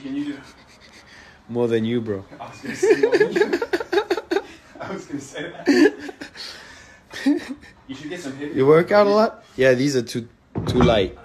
Can you do? More than you, bro. I was gonna say. more than you. I was gonna say that. You should get some hip. You work out a lot? Yeah, these are too too light.